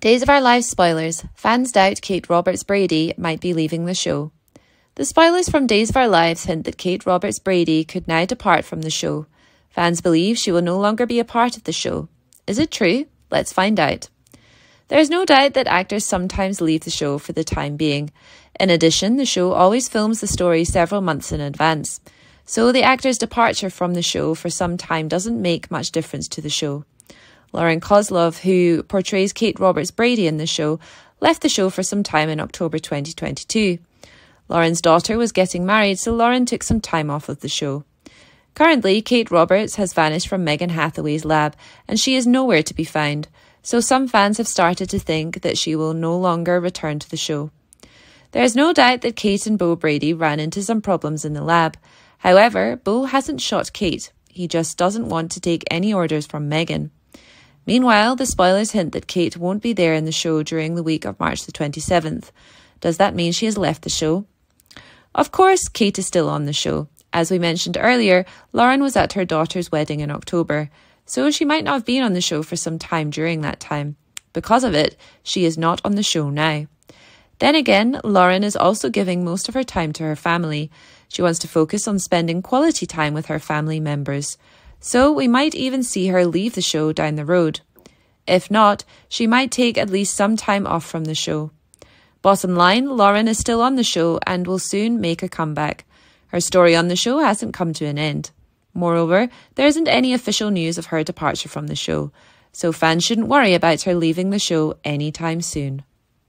Days of Our Lives spoilers. Fans doubt Kate Roberts Brady might be leaving the show. The spoilers from Days of Our Lives hint that Kate Roberts Brady could now depart from the show. Fans believe she will no longer be a part of the show. Is it true? Let's find out. There is no doubt that actors sometimes leave the show for the time being. In addition, the show always films the story several months in advance. So the actor's departure from the show for some time doesn't make much difference to the show. Lauren Koslow, who portrays Kate Roberts Brady in the show, left the show for some time in October 2022. Lauren's daughter was getting married, so Lauren took some time off of the show. Currently, Kate Roberts has vanished from Megan Hathaway's lab, and she is nowhere to be found, so some fans have started to think that she will no longer return to the show. There is no doubt that Kate and Bo Brady ran into some problems in the lab. However, Bo hasn't shot Kate. He just doesn't want to take any orders from Megan. Meanwhile, the spoilers hint that Kate won't be there in the show during the week of March the 27th. Does that mean she has left the show? Of course, Kate is still on the show. As we mentioned earlier, Lauren was at her daughter's wedding in October, so she might not have been on the show for some time during that time. Because of it, she is not on the show now. Then again, Lauren is also giving most of her time to her family. She wants to focus on spending quality time with her family members so we might even see her leave the show down the road. If not, she might take at least some time off from the show. Bottom line, Lauren is still on the show and will soon make a comeback. Her story on the show hasn't come to an end. Moreover, there isn't any official news of her departure from the show, so fans shouldn't worry about her leaving the show anytime soon.